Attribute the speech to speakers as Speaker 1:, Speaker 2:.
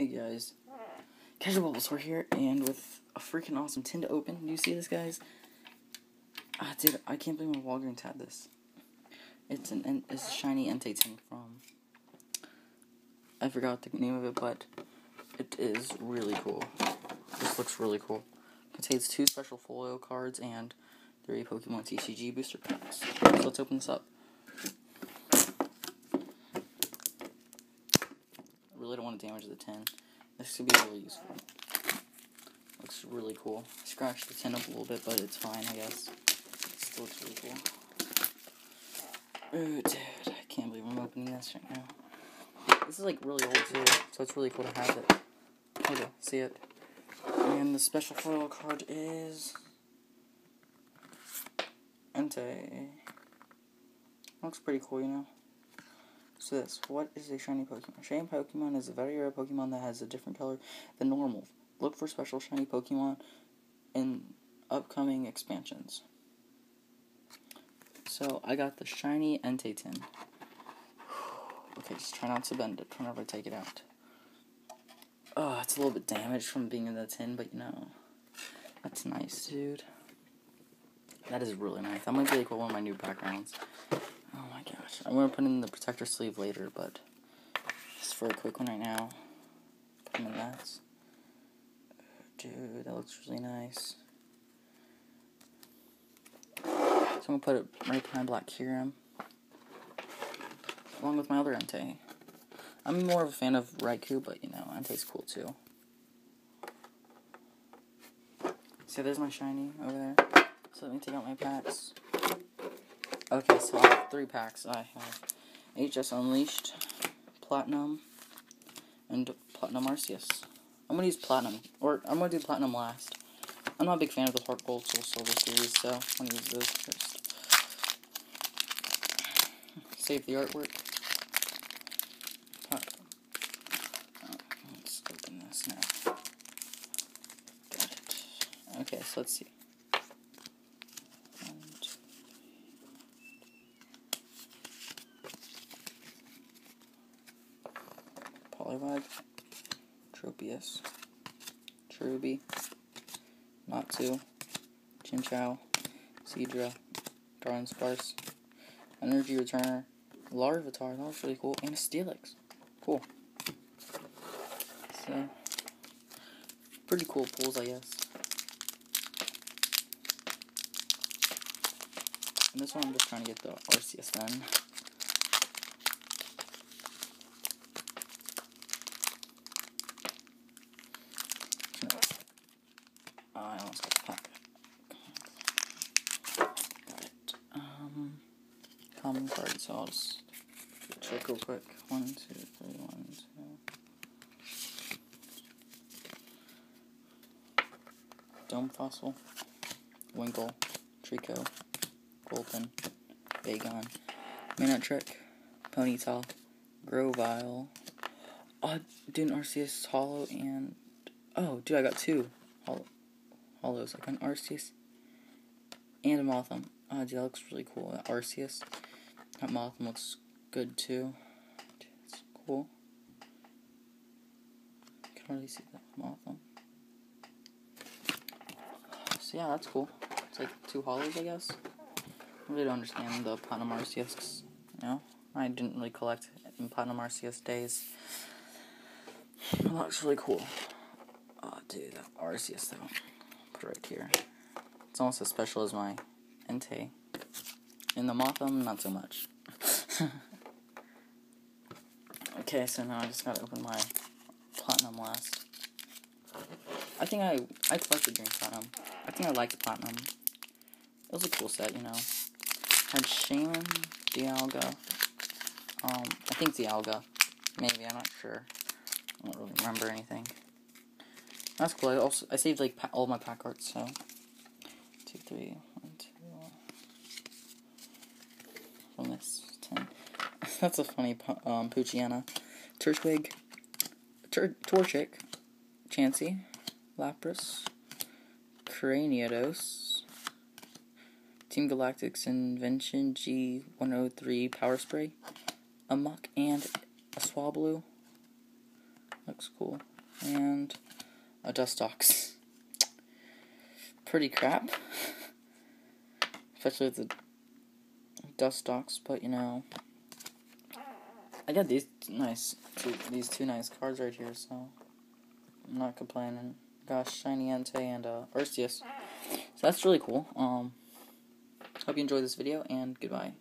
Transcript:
Speaker 1: Hey guys, Casual Bulbasaur here, and with a freaking awesome tin to open. Do you see this, guys? Ah, dude, I can't believe my Walgreens had this. It's an it's a shiny Entei tin from. I forgot the name of it, but it is really cool. This looks really cool. Contains two special folio cards and three Pokemon TCG booster packs. So let's open this up. I really don't want to damage the tin. This could be really useful. Looks really cool. Scratched the tin up a little bit, but it's fine, I guess. Still looks really cool. Oh, dude, I can't believe I'm opening this right now. This is like really old too, so it's really cool to have it. Okay, see it. And the special foil card is Entei. Looks pretty cool, you know. So this, what is a shiny Pokemon? Shiny Pokemon is a very rare Pokemon that has a different color than normal. Look for special shiny Pokemon in upcoming expansions. So I got the shiny Entei tin. Okay, just try not to bend it whenever I take it out. Oh, it's a little bit damaged from being in the tin, but you know, that's nice, dude. That is really nice. That might be like one of my new backgrounds. Gosh. I'm to put in the protector sleeve later, but just for a quick one right now. Put in that. Dude, that looks really nice. So I'm to put it right behind Black Kyurem. Along with my other Entei. I'm more of a fan of Raikou, but you know, Entei's cool too. So there's my shiny over there. So let me take out my packs. Okay, so I have three packs. I have HS Unleashed, Platinum, and Platinum Arceus. I'm gonna use Platinum, or I'm gonna do Platinum last. I'm not a big fan of the Heart Gold Soul Silver series, so I'm gonna use those first. Save the artwork. Oh, let's open this now. Okay, so let's see. Poliwag, Tropius, Cherubi, Natu, Chinchou, Seadra, Darwin Sparse, Energy Returner, Larvitar, that was really cool, and a Steelix. Cool. So, pretty cool pulls, I guess. And this one I'm just trying to get the Arceus done. common card, so I'll just check real quick. One, two, three, one, two. Dome Fossil, Winkle, Treecko, Gulpin, Bagon, Manectric, Ponyta, Grovyle, oh, uh, dude, Arceus Holo, and, oh, dude, I got two holo, holos. I got an Arceus and a Mothim. Oh, ah, dude, that looks really cool. Arceus. That Mothim looks good too. It's cool. You can already see that Mothim. So yeah, that's cool. It's like two holos, I guess. I really don't understand the Platinum Arceus. You know, I didn't really collect in Platinum Arceus days. That looks really cool. Oh, dude, that Arceus though. Put it right here. It's almost as special as my Entei. In the Mothim, not so much. okay, so now I just gotta open my Platinum last. I think I I collected Green Platinum. I think I liked Platinum. It was a cool set, you know. Had Shan, Dialga. Um, I think Dialga. Maybe, I'm not sure. I don't really remember anything. That's cool. I also I saved like all my pack arts, so two, three, from this 10. That's a funny um, Poochyena. Turtwig, Tur Torchic, Chansey, Lapras, Cranidos, Team Galactic's Invention G103 Power Spray, Amok, and a Swablu. Looks cool. and a Dustox. Pretty crap. Especially with the Dustox, but you know. I got these nice, two, these two nice cards right here, so I'm not complaining. Gosh, Shiny Entei and uh, Arceus. So that's really cool. Um, hope you enjoyed this video, and goodbye.